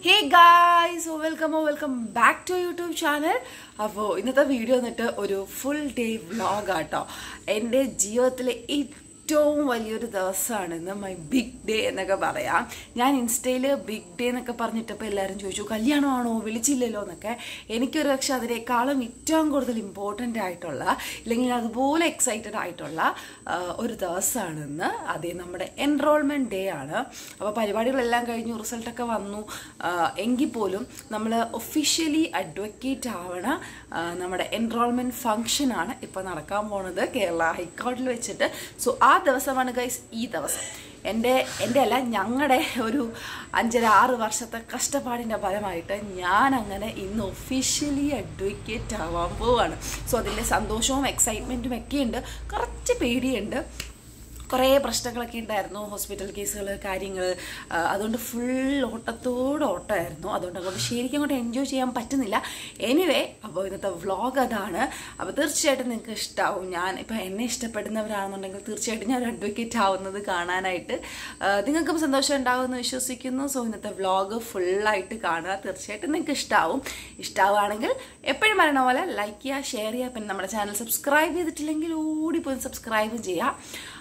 Hey guys welcome oh welcome back to YouTube channel അപ്പോൾ ഇന്നത്തെ video വന്നിട്ട് ഒരു ഫുൾ ഡേ വ്ളോഗാട്ടോ എന്റെ ജീവിതത്തിലെ ഏറ്റവും വലിയൊരു ദിവസമാണ് ഇന്ന് മൈ ബിഗ് ഡേ എന്നൊക്കെ പറയാം. ഞാൻ ഇൻസ്റ്റയിൽ ബിഗ് ഡേ എന്നൊക്കെ പറഞ്ഞിട്ടപ്പോൾ എല്ലാവരും ചോദിച്ചു കല്യാണമാണോ? വിളിച്ചില്ലല്ലോ? എന്നൊക്കെ. എനിക്കൊരു പക്ഷെ അതിനേക്കാളും ഏറ്റവും കൂടുതൽ ഇമ്പോർട്ടന്റ് ആയിട്ടുള്ള ഇല്ലെങ്കിൽ അതുപോലെ എക്സൈറ്റഡ് ആയിട്ടുള്ള ഒരു ദിവസമാണ് ഇന്ന്. അതേ നമ്മുടെ എൻറോൾമെന്റ് ഡേ ആണ്. അപ്പോൾ പരിപാടികളെല്ലാം കഴിഞ്ഞു റിസൾട്ടൊക്കെ വന്നു. എങ്കിൽ പോലും നമ്മൾ ഒഫീഷ്യലി അഡ്വക്കേറ്റ് ആവണ നമ്മുടെ എൻറോൾമെന്റ് ഫംഗ്ഷനാണ് ഇപ്പോൾ നടക്കാൻ പോണത് കേരള ഹൈക്കോടതിയിൽ വെച്ചിട്ട്. സോ ആ ദിവസമാണ് ഗൈസ് ഈ ദിവസം. എന്റെ എന്റെ അല്ല ഞങ്ങളുടെ ഒരു അഞ്ചര ആറ് വർഷത്തെ കഷ്ടപ്പാടിന്റെ ഫലമായിട്ട് ഞാൻ അങ്ങനെ ഇന്ന് ഒഫീഷ്യലി അഡ്വക്കേറ്റ് ആവാൻ പോവാണ്. സോ അതിന്റെ സന്തോഷവും എക്സൈറ്റ്മെന്റും ഒക്കെയുണ്ട്. കുറച്ച് പേടിയുണ്ട്. കുറേ പ്രശ്നങ്ങളൊക്കെ ഉണ്ടായിരുന്നു. ഹോസ്പിറ്റൽ കേസുകൾ കാര്യങ്ങൾ അതുകൊണ്ട് ഫുൾ ഓട്ടത്തോട് ഓട്ടമായിരുന്നു. അതുകൊണ്ട് അങ്ങോട്ട് ശരിക്കും അങ്ങോട്ട് എൻജോയ് ചെയ്യാൻ പറ്റുന്നില്ല. എനിവേ അപ്പോൾ ഇന്നത്തെ വ്ളോഗ് അതാണ്. അപ്പോൾ തീർച്ചയായിട്ടും നിങ്ങൾക്ക് ഇഷ്ടമാവും ഞാൻ ഇപ്പോൾ എന്നെ ഇഷ്ടപ്പെടുന്നവരാണെന്നുണ്ടെങ്കിൽ തീർച്ചയായിട്ടും ഞാൻ അഡ്വക്കേറ്റ് ആവുന്നത് കാണാനായിട്ട്. നിങ്ങൾക്കും സന്തോഷം ഉണ്ടാവുമെന്ന് വിശ്വസിക്കുന്നു. സോ ഇന്നത്തെ വ്ളോഗ് ഫുള്ളായിട്ട് കാണുക. തീർച്ചയായിട്ടും നിങ്ങൾക്ക് ഇഷ്ടമാവും ഇഷ്ടമാവുകയാണെങ്കിൽ എപ്പോഴും പറയണ പോലെ ലൈക്ക് ചെയ്യുക ഷെയർ ചെയ്യുക. പിന്നെ നമ്മുടെ ചാനൽ സബ്സ്ക്രൈബ് ചെയ്തിട്ടില്ലെങ്കിൽ ഓടിപ്പോയി സബ്സ്ക്രൈബ് ചെയ്യുക.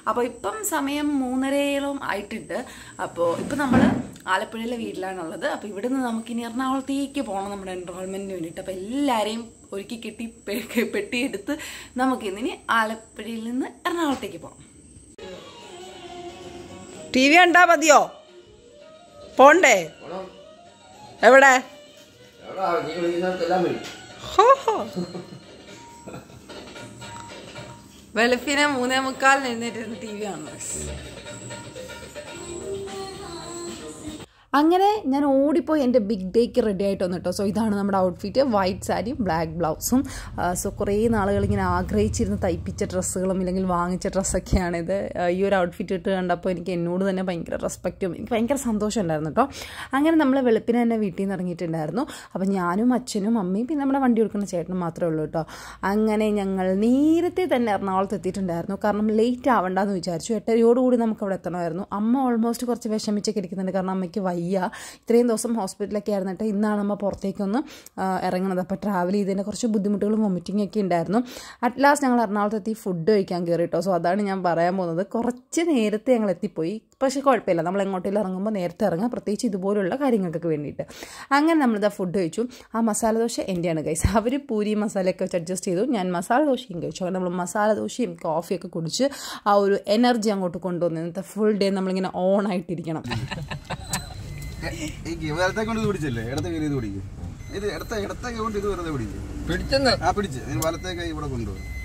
അപ്പോൾ ഇപ്പം സമയം മൂന്നരയോളം ആയിട്ടുണ്ട്. അപ്പോൾ ഇപ്പം നമ്മൾ ആലപ്പുഴയിലെ വീട്ടിലാണുള്ളത്. അപ്പോൾ ഇവിടുന്ന് നമുക്ക് ഇനി എറണാകുളത്തേക്ക് പോകണം നമ്മുടെ എൻറോൾമെന്റിന് വേണ്ടിയിട്ട്. അപ്പോൾ എല്ലാവരെയും ഒരുക്കി കെട്ടി പെട്ടിയെടുത്ത് നമുക്ക് ഇന്നിനി ആലപ്പുഴയിൽ നിന്ന് എറണാകുളത്തേക്ക് പോകാം. ടി വി കണ്ടാ മതിയോ? പോണ്ടേ? എവിടെ? ഹോ, ഹോ. വെളുപ്പിനെ മൂന്നേ മുക്കാലിന് എഴുന്നേറ്റ് ടി വി കാണുന്നത് അങ്ങനെ ഞാൻ ഓടിപ്പോയി എന്റെ ബിഗ് ഡേക്ക് റെഡി ആയിട്ട് വന്നു കേട്ടോ സോ ഇതാണ് നമ്മുടെ ഔട്ട്ഫിറ്റ് വൈറ്റ് സാരിയും ബ്ലാക്ക് ബ്ലൗസും സോ കുറേ നാളുകൾ ഇങ്ങനെ ആഗ്രഹിച്ചിരുന്ന തയ്പ്പിച്ച ഡ്രസ്സുകളും ഇല്ലെങ്കിൽ വാങ്ങിച്ച ഡ്രസ്സൊക്കെയാണിത് ഈ ഒരു ഔട്ട്ഫിറ്റ് ഇട്ട് കണ്ടപ്പോൾ എനിക്ക് എന്നോട് തന്നെ ഭയങ്കര റെസ്പെക്റ്റും എനിക്ക് ഭയങ്കര സന്തോഷം ഉണ്ടായിരുന്നു കേട്ടോ അങ്ങനെ നമ്മൾ വെളുപ്പിന് തന്നെ വീട്ടിൽ നിന്ന് ഇറങ്ങിയിട്ടുണ്ടായിരുന്നു. അപ്പോൾ ഞാനും അച്ഛനും അമ്മയും പിന്നെ നമ്മുടെ വണ്ടി കൊടുക്കുന്ന ചേട്ടനും മാത്രമേ ഉള്ളൂ കേട്ടോ അങ്ങനെ ഞങ്ങൾ നേരത്തെ തന്നെ എറണാകുളത്ത് എത്തിയിട്ടുണ്ടായിരുന്നു. കാരണം ലേറ്റ് ആവണ്ടെന്ന് വിചാരിച്ചു. എട്ടരയോടുകൂടി നമുക്ക് അവിടെ എത്തണമായിരുന്നു. അമ്മ ഓൾമോസ്റ്റ് കുറച്ച് വിഷമിച്ചൊക്കെ ഇരിക്കുന്നുണ്ട്. കാരണം അമ്മയ്ക്ക് വയ്യ. ഇത്രയും ദിവസം ഹോസ്പിറ്റലൊക്കെ ആയിരുന്നിട്ട് ഇന്നാണ് അമ്മ പുറത്തേക്കൊന്ന് ഇറങ്ങുന്നത്. അപ്പോൾ ട്രാവൽ ചെയ്തതിന്റെ കുറച്ച് ബുദ്ധിമുട്ടുകളും വൊമിറ്റിംഗ് ഒക്കെ ഉണ്ടായിരുന്നു. അറ്റ് ലാസ്റ്റ് ഞങ്ങൾ എറണാകുളത്ത് എത്തി ഫുഡ് കഴിക്കാൻ കയറി കേട്ടോ സോ അതാണ് ഞാൻ പറയാൻ പോകുന്നത്. കുറച്ച് നേരത്തെ ഞങ്ങൾ എത്തിപ്പോയി. പക്ഷേ കുഴപ്പമില്ല. നമ്മൾ എങ്ങോട്ടേലും ഇറങ്ങുമ്പോൾ നേരത്തെ ഇറങ്ങുക. പ്രത്യേകിച്ച് ഇതുപോലുള്ള കാര്യങ്ങൾക്കൊക്കെ വേണ്ടിയിട്ട്. അങ്ങനെ നമ്മളിതാ ഫുഡ് കഴിച്ചു. ആ മസാല ദോശ എന്റെയാണ് കഴിച്ചത് അവർ പൂരി മസാലയൊക്കെ വെച്ച് അഡ്ജസ്റ്റ് ചെയ്തു. ഞാൻ മസാല ദോശയും കഴിച്ചു. അങ്ങനെ നമ്മൾ മസാല ദോശയും കോഫിയൊക്കെ കുടിച്ച് ആ ഒരു എനർജി അങ്ങോട്ട് കൊണ്ടുവന്നു. ഇന്നത്തെ ഫുൾ ഡേ നമ്മളിങ്ങനെ ഓൺ ആയിട്ടിരിക്കണം. വലത്തെ കൊണ്ട് ഇത് പിടിച്ചല്ലേ? ഇടത്തെ കയറി ഇത് പിടിക്കും. ഇത് ഇടത്തെ ഇടത്തെ കൊണ്ട് ഇത് വെറുതെ പിടിക്കും. പിടിച്ചെന്ന്? ആ പിടിച്ച്. ഇതിന് വലത്തെ കൈ ഇവിടെ കൊണ്ടുപോകും ഇത്.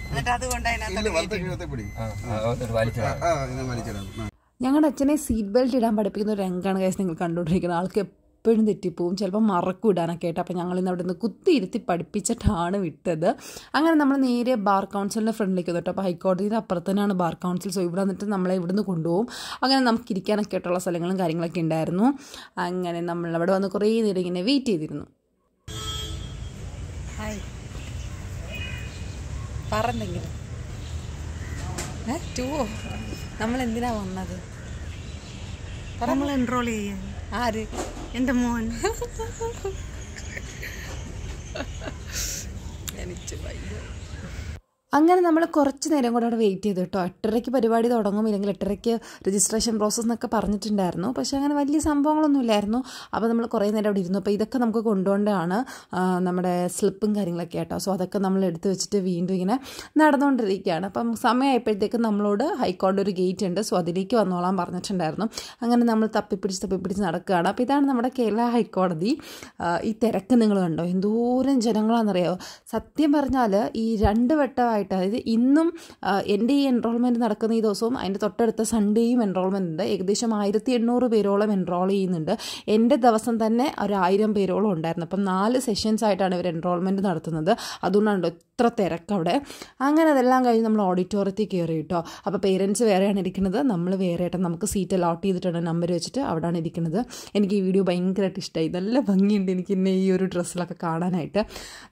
ഞങ്ങളുടെ അച്ഛനെ സീറ്റ് ബെൽറ്റ് ഇടാൻ പഠിപ്പിക്കുന്ന ഒരു രംഗമാണ് കേസ് നിങ്ങൾ കണ്ടുകൊണ്ടിരിക്കുന്നത്. ആൾക്ക് എപ്പോഴും തെറ്റിപ്പോവും. ചിലപ്പോൾ മറക്കും ഇടാനൊക്കെ ആയിട്ട്. അപ്പോൾ ഞങ്ങൾ ഇന്ന് അവിടെ നിന്ന് കുത്തിയിരുത്തി പഠിപ്പിച്ചിട്ടാണ് വിട്ടത്. അങ്ങനെ നമ്മൾ നേരെ ബാർ കൗൺസിലിന്റെ ഫ്രണ്ടിലേക്ക് കേട്ടോ. അപ്പോൾ ഹൈക്കോടതിയുടെ അപ്പുറത്ത് തന്നെയാണ് ബാർ കൗൺസിൽ. സോ ഇവിടെ വന്നിട്ട് നമ്മളെ ഇവിടുന്ന് കൊണ്ടുപോകും. അങ്ങനെ നമുക്ക് ഇരിക്കാനൊക്കെ ആയിട്ടുള്ള സ്ഥലങ്ങളും കാര്യങ്ങളൊക്കെ ഉണ്ടായിരുന്നു. അങ്ങനെ നമ്മൾ അവിടെ വന്ന് കുറേ നേരം ഇങ്ങനെ വെയിറ്റ് ചെയ്തിരുന്നു. ഹായ്. പറഞ്ഞെങ്കിലും. ഏ ടൂവോ? നമ്മൾ എന്തിനാ വന്നത്? നമ്മൾ എൻറോൾ ചെയ്യാൻ. ആര്? എന്റെ മോൻ. എനിക്ക് വയ്യ അങ്ങനെ നമ്മൾ കുറച്ച് നേരം കൂടെ അവിടെ വെയിറ്റ് ചെയ്തു കേട്ടോ. എട്ടരയ്ക്ക് പരിപാടി തുടങ്ങും ഇല്ലെങ്കിൽ എട്ടരയ്ക്ക് രജിസ്ട്രേഷൻ പ്രോസസ്സ് എന്നൊക്കെ പറഞ്ഞിട്ടുണ്ടായിരുന്നു. പക്ഷേ അങ്ങനെ വലിയ സംഭവങ്ങളൊന്നും ഇല്ലായിരുന്നു. അപ്പോൾ നമ്മൾ കുറേ നേരം അവിടെ ഇരുന്നു. അപ്പോൾ ഇതൊക്കെ നമുക്ക് കൊണ്ടുകൊണ്ടാണ് നമ്മുടെ സ്ലിപ്പും കാര്യങ്ങളൊക്കെ കേട്ടോ. സോ അതൊക്കെ നമ്മൾ എടുത്ത് വെച്ചിട്ട് വീണ്ടും ഇങ്ങനെ നടന്നുകൊണ്ടിരിക്കുകയാണ്. അപ്പം സമയമായപ്പോഴത്തേക്കും നമ്മളോട് ഹൈക്കോടതി ഒരു ഗേറ്റ് ഉണ്ട്. സോ അതിലേക്ക് വന്നോളാൻ പറഞ്ഞിട്ടുണ്ടായിരുന്നു. അങ്ങനെ നമ്മൾ തപ്പിപ്പിടിച്ച് തപ്പിപ്പിടിച്ച് നടക്കുകയാണ്. അപ്പോൾ ഇതാണ് നമ്മുടെ കേരള ഹൈക്കോടതി ഈ തിരക്ക് നിങ്ങൾ കണ്ടോ? എന്തോരം ജനങ്ങളാണെന്നറിയാമോ സത്യം പറഞ്ഞാൽ ഈ രണ്ട് വട്ടമായിട്ട് അതായത് ഇന്നും എന്റെ ഈ എൻറോൾമെന്റ് നടക്കുന്ന ഈ ദിവസവും അതിന്റെ തൊട്ടടുത്ത സൺഡേയും എൻറോൾമെന്റ് ഉണ്ട്. ഏകദേശം ആയിരത്തി എണ്ണൂറ് പേരോളം എൻറോൾ ചെയ്യുന്നുണ്ട്. എന്റെ ദിവസം തന്നെ ഒരു പേരോളം ഉണ്ടായിരുന്നു. അപ്പം നാല് സെഷൻസ് ആയിട്ടാണ് ഇവർ എൻറോൾമെന്റ് നടത്തുന്നത്. അതുകൊണ്ടാണ് ഇത്ര തിരക്കവിടെ. അങ്ങനെ അതെല്ലാം കഴിഞ്ഞ് നമ്മൾ ഓഡിറ്റോറിയത്തിൽ കയറി കേട്ടോ. അപ്പോൾ പേരൻസ് വേറെയാണ് ഇരിക്കുന്നത്. നമ്മൾ വേറെ ആയിട്ട് നമുക്ക് സീറ്റ് അലോട്ട് ചെയ്തിട്ടുണ്ട് നമ്പർ വെച്ചിട്ട് അവിടെയാണ് ഇരിക്കുന്നത്. എനിക്ക് ഈ വീഡിയോ ഭയങ്കരമായിട്ട് ഇഷ്ടമായി. നല്ല ഭംഗിയുണ്ട് എനിക്ക് ഇന്നെ ഈ ഒരു ഡ്രസ്സിലൊക്കെ കാണാനായിട്ട്.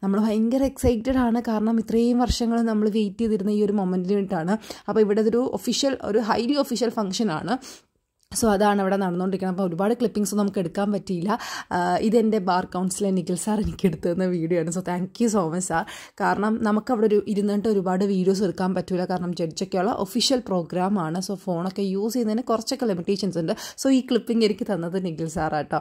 നമ്മൾ ഭയങ്കര എക്സൈറ്റഡ് ആണ്. കാരണം ഇത്രയും വർഷങ്ങൾ നമ്മൾ വെയിറ്റ് ചെയ്തിരുന്ന ഈ ഒരു മൊമെന്റിന് വേണ്ടിയിട്ടാണ്. അപ്പോൾ ഇവിടെ ഒരു ഒഫീഷ്യൽ ഒരു ഹൈലി ഒഫീഷ്യൽ ഫംഗ്ഷനാണ് സോ അതാണ് ഇവിടെ നടന്നുകൊണ്ടിരിക്കുന്നത്. അപ്പോൾ ഒരുപാട് ക്ലിപ്പിംഗ്സ് നമുക്ക് എടുക്കാൻ പറ്റിയില്ല. ഇതെന്റെ ബാർ കൗൺസിലെ നിഖിൽ സാർ എനിക്ക് എടുത്തു തന്ന വീഡിയോ ആണ് so thank you so much sir കാരണം നമുക്കവിടെ ഒരു ഇരുന്നിട്ട് ഒരുപാട് വീഡിയോസ് എടുക്കാൻ പറ്റില്ല കാരണം ജഡ്ജൊക്കെയുള്ള ഒഫീഷ്യൽ പ്രോഗ്രാമാണ് സോ ഫോണൊക്കെ യൂസ് ചെയ്യുന്നതിന് കുറച്ചൊക്കെ ലിമിറ്റേഷൻസ് ഉണ്ട്. സോ ഈ ക്ലിപ്പിംഗ് എനിക്ക് തന്നത് നിഖിൽ സാറാട്ടോ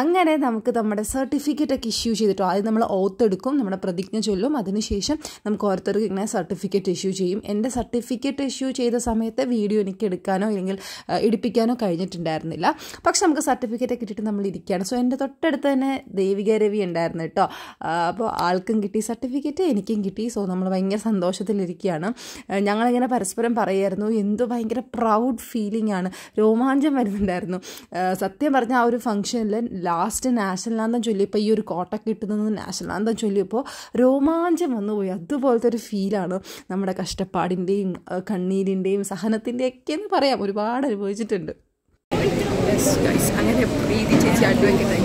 അങ്ങനെ നമുക്ക് നമ്മുടെ സർട്ടിഫിക്കറ്റ് ഒക്കെ ഇഷ്യൂ ചെയ്തിട്ടോ? ആദ്യം നമ്മൾ ഓത്ത് എടുക്കും നമ്മുടെ പ്രതിജ്ഞ ചൊല്ലും. അതിനുശേഷം നമുക്ക് ഓരോരുത്തർക്ക് ഇങ്ങനെ സർട്ടിഫിക്കറ്റ് ഇഷ്യൂ ചെയ്യും. എന്റെ സർട്ടിഫിക്കറ്റ് ഇഷ്യൂ ചെയ്ത സമയത്ത് വീഡിയോ എനിക്ക് എടുക്കാനോ അല്ലെങ്കിൽ എടുപ്പിക്കാനോ കഴിഞ്ഞിട്ടുണ്ടായിരുന്നില്ല. പക്ഷെ നമുക്ക് സർട്ടിഫിക്കറ്റ് കിട്ടിയിട്ട് നമ്മൾ ഇരിക്കുകയാണ്. സോ എന്റെ തൊട്ടടുത്ത് തന്നെ ദേവിക രവി ഉണ്ടായിരുന്നു കേട്ടോ. അപ്പോൾ ആൾക്കും കിട്ടി സർട്ടിഫിക്കറ്റ് എനിക്കും കിട്ടി. സോ നമ്മൾ ഭയങ്കര സന്തോഷത്തിലിരിക്കുകയാണ്. ഞങ്ങളിങ്ങനെ പരസ്പരം പറയായിരുന്നു എന്ത് ഭയങ്കര പ്രൗഡ് ഫീലിംഗ് ആണ്. രോമാഞ്ചം വരുന്നുണ്ടായിരുന്നു. സത്യം പറഞ്ഞാൽ ആ ഒരു ഫംഗ്ഷനിൽ ലാസ്റ്റ് നാഷണൽ ആന്തം ചൊല്ലിയപ്പോൾ ഈ ഒരു കോട്ട കിട്ടുന്നത് നാഷണൽ ആന്തം ചൊല്ലിയപ്പോൾ രോമാഞ്ചം വന്നുപോയി. അതുപോലത്തെ ഒരു ഫീലാണ് നമ്മുടെ കഷ്ടപ്പാടിന്റെയും കണ്ണീരിന്റെയും സഹനത്തിന്റെയൊക്കെ എന്ന് പറയാം. ഒരുപാട് അനുഭവിച്ചിട്ടുണ്ട്. അങ്ങനെ പ്രീതി ചേച്ചി അടുവയ്ക്കുന്നത്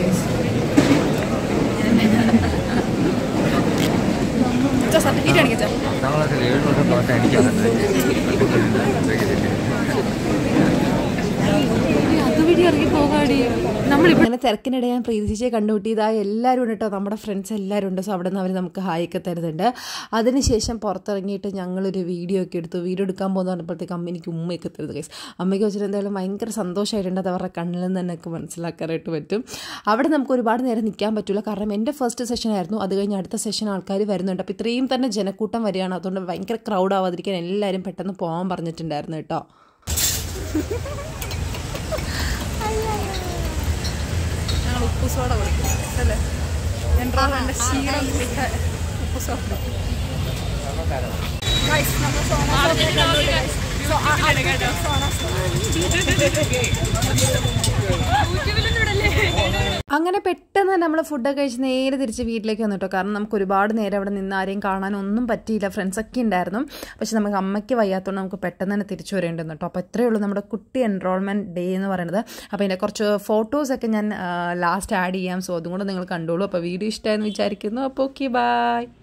സർട്ടിഫിക്കറ്റ് കാണിക്കച്ചാ നമ്മളൊക്കെ ഏഴ് വർഷം തോറ്റ അതുവഴി തിരക്കിനിടെ ഞാൻ പ്രീതിച്ചെ കണ്ടുമുട്ടിയതായ എല്ലാവരും ഉണ്ട് കേട്ടോ. നമ്മുടെ ഫ്രണ്ട്സ് എല്ലാവരും ഉണ്ട്. സോ അവിടെ നിന്ന് അവർ നമുക്ക് ഹായ് ഒക്കെ തരുന്നുണ്ട്. അതിനുശേഷം പുറത്തിറങ്ങിയിട്ട് ഞങ്ങളൊരു വീഡിയോ ഒക്കെ എടുത്തു. വീഡിയോ എടുക്കാൻ പോകുന്ന പറഞ്ഞപ്പോഴത്തേക്ക് അമ്മ ഉമ്മയൊക്കെ തരുന്നത് കേസ് അമ്മയ്ക്ക് വെച്ചിട്ട് എന്തായാലും ഭയങ്കര സന്തോഷമായിട്ടുണ്ട്. അത് അവരുടെ കണ്ണിൽ നിന്ന് തന്നെ ഒക്കെ മനസ്സിലാക്കാനായിട്ട് പറ്റും. അവിടെ നമുക്ക് ഒരുപാട് നേരം നിൽക്കാൻ പറ്റില്ല കാരണം എന്റെ ഫസ്റ്റ് സെഷൻ ആയിരുന്നു. അത് കഴിഞ്ഞ് അടുത്ത സെഷൻ ആൾക്കാർ വരുന്നുണ്ട്. അപ്പോൾ ഇത്രയും തന്നെ ജനക്കൂട്ടം വരികയാണ്. അതുകൊണ്ട് ഭയങ്കര ക്രൗഡ് ആവാതിരിക്കാൻ എല്ലാവരും പെട്ടെന്ന് പോകാൻ പറഞ്ഞിട്ടുണ്ടായിരുന്നു കേട്ടോ. ഞങ്ങൾ ഉപ്പു സോഡ കുടിക്കും അല്ലേ എന്റെ ശീലം ഉപ്പു സോഡ അങ്ങനെ പെട്ടെന്ന് തന്നെ നമ്മൾ ഫുഡൊക്കെ കഴിച്ച് നേരെ തിരിച്ച് വീട്ടിലേക്ക് വന്നു കേട്ടോ കാരണം നമുക്ക് ഒരുപാട് നേരം അവിടെ നിന്ന് ആരെയും കാണാനൊന്നും പറ്റിയില്ല. ഫ്രണ്ട്സൊക്കെ ഉണ്ടായിരുന്നു. പക്ഷെ നമുക്ക് അമ്മയ്ക്ക് വയ്യാത്തതുകൊണ്ട് നമുക്ക് പെട്ടെന്ന് തന്നെ തിരിച്ചു വരേണ്ടി കേട്ടോ. അപ്പോൾ ഇത്രയേ ഉള്ളൂ നമ്മുടെ കുട്ടി എൻറോൾമെന്റ് ഡേ എന്ന് പറയുന്നത്. അപ്പോൾ ഇതിന്റെ കുറച്ച് ഫോട്ടോസൊക്കെ ഞാൻ ലാസ്റ്റ് ആഡ് ചെയ്യാം. സോ അതും കൂടെ നിങ്ങൾ കണ്ടോളൂ. അപ്പോൾ വീഡിയോ ഇഷ്ടമായെന്ന് വിചാരിക്കുന്നു. അപ്പോൾ ഓക്കെ ബൈ